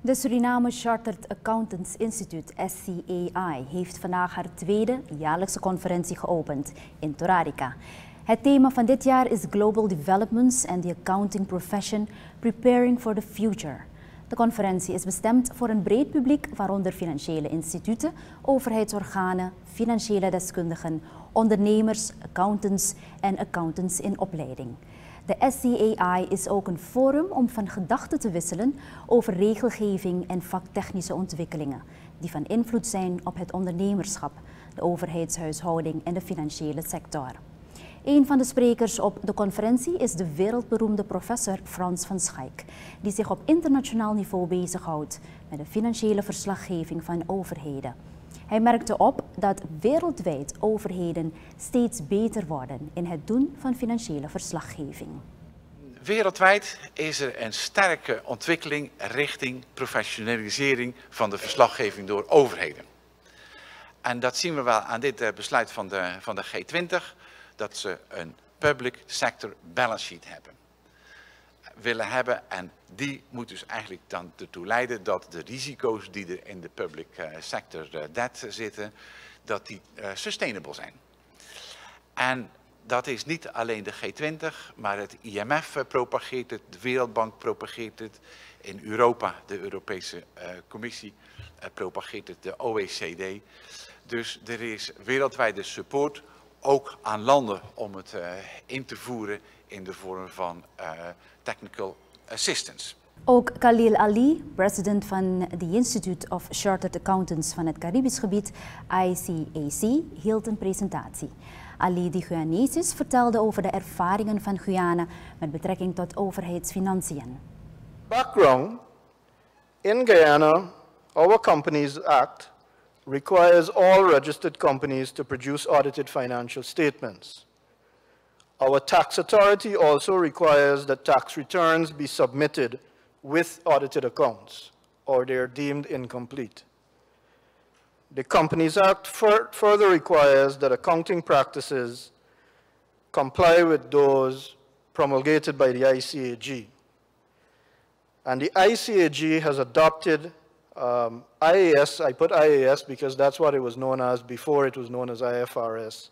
De Suriname Chartered Accountants Institute, SCAI, heeft vandaag haar tweede jaarlijkse conferentie geopend in Torarica. Het thema van dit jaar is Global Developments and the Accounting Profession Preparing for the Future. De conferentie is bestemd voor een breed publiek, waaronder financiële instituten, overheidsorganen, financiële deskundigen, ondernemers, accountants en accountants in opleiding. De SCAI is ook een forum om van gedachten te wisselen over regelgeving en vaktechnische ontwikkelingen die van invloed zijn op het ondernemerschap, de overheidshuishouding en de financiële sector. Een van de sprekers op de conferentie is de wereldberoemde professor Frans van Schaik, die zich op internationaal niveau bezighoudt met de financiële verslaggeving van overheden. Hij merkte op dat wereldwijd overheden steeds beter worden in het doen van financiële verslaggeving. Wereldwijd is er een sterke ontwikkeling richting professionalisering van de verslaggeving door overheden. En dat zien we wel aan dit eh, besluit van de, van de G20, dat ze een public sector balance sheet hebben willen hebben. En die moet dus eigenlijk dan ertoe leiden dat de risico's die er in de public eh, sector eh, debt zitten, dat die uh, sustainable zijn. En dat is niet alleen de G20, maar het IMF propageert het, de Wereldbank propageert het, in Europa, de Europese Commissie propageert het, de OECD. Dus er is wereldwijde support, ook aan landen om het uh, in te voeren in de vorm van technical assistance. Ook Khalil Ali, president van the Institute of Chartered Accountants van het Caribisch gebied, ICAC, hield een presentatie. Ali, die Guyanees is, vertelde over de ervaringen van Guyana met betrekking tot overheidsfinanciën. Background. In Guyana, our Companies Act requires all registered companies to produce audited financial statements. Our tax authority also requires that tax returns be submitted with audited accounts, or they are deemed incomplete. The Companies Act further requires that accounting practices comply with those promulgated by the ICAG. And the ICAG has adopted um, IAS, I put IAS because that's what it was known as before it was known as IFRS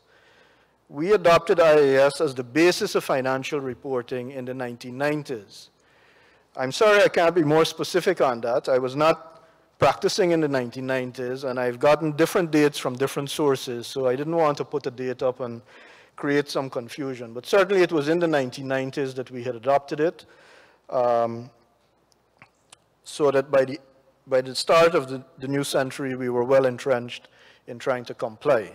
we adopted IAS as the basis of financial reporting in the 1990s. I'm sorry I can't be more specific on that. I was not practicing in the 1990s, and I've gotten different dates from different sources, so I didn't want to put a date up and create some confusion. But certainly it was in the 1990s that we had adopted it, um, so that by the, by the start of the, the new century, we were well entrenched in trying to comply.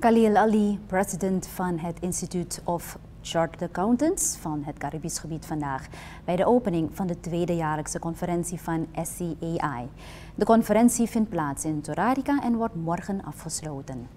Khalil Ali, president van het Institute of Chartered Accountants van het Caribisch gebied vandaag bij de opening van de tweede jaarlijkse conferentie van SCAI. De conferentie vindt plaats in Torarica en wordt morgen afgesloten.